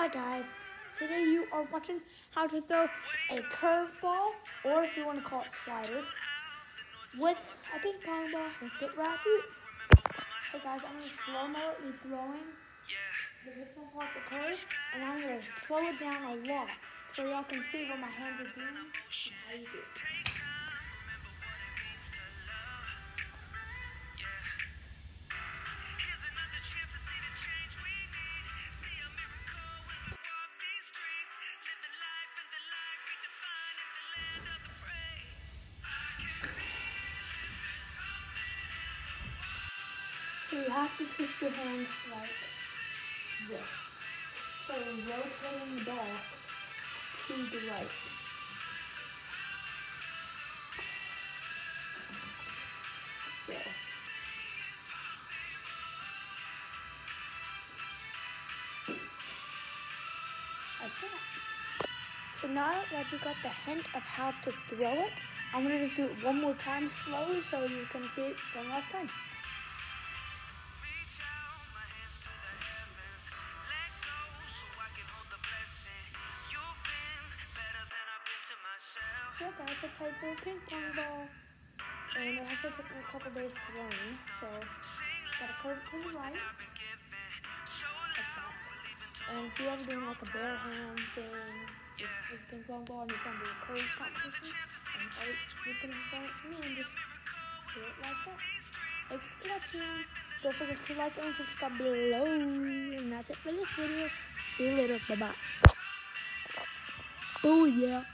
Hi guys, today you are watching how to throw a curveball, or if you want to call it slider, with a ping pong ball. So get it. Hey guys, I'm going to slow mo it me throwing the ping pong ball the curve, and I'm going to slow it down a lot so y'all can see what my hands are doing and how you do it. So you have to twist your hand like this. So rotating the ball to the right. So. Now that you got the hint of how to throw it, I'm gonna just do it one more time slowly so you can see it one last time. Yeah guys, that's how you throw a ping pong ball. And it also took me a couple days to learn. So gotta curve it to the right. And if you're ever doing like a bare hand thing with, with ping pong ball and trying to do a curve competition, and all, you can just learn it from me and just do it like that. Like watching. Don't forget to like and subscribe below. And that's it for this video. See you later. Bye bye. Oh yeah.